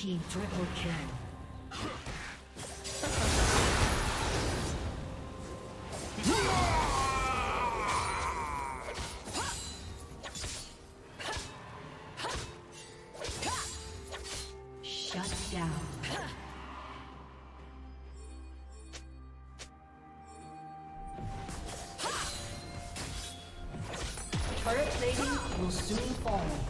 team triple kill. Turret plating will soon fall.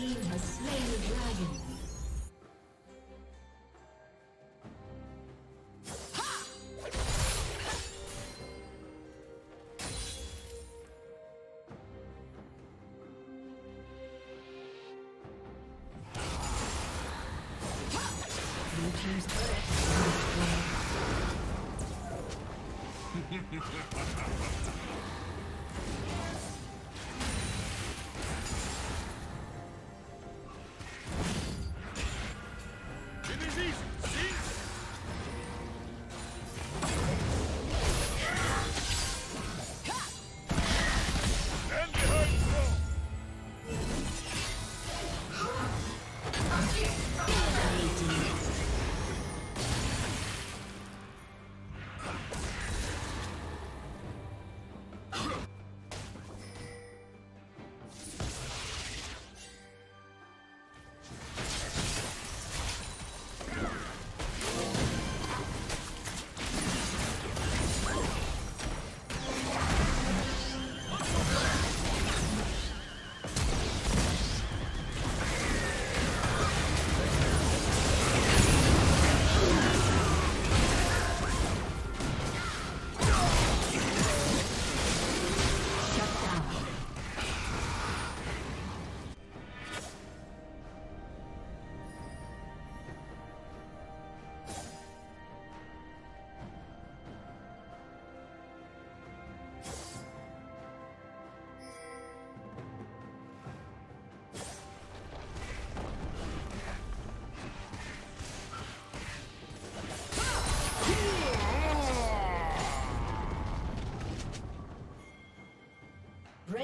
Team has slain the dragon. Blue team's turret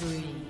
Spree.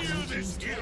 Feel this guilt.